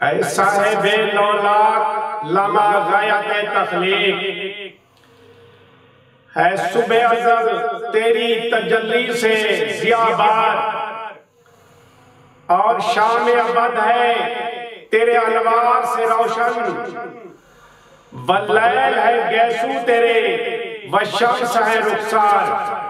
ऐसा है बेलौलाक लमा गायत तखलीक। है सुबह अजल तेरी तजल्ली से जियाबाद। और शाम अबद है तेरे अलवार से रोशन। वल्लैल है गैसू तेरे वशम्स है रुखसार।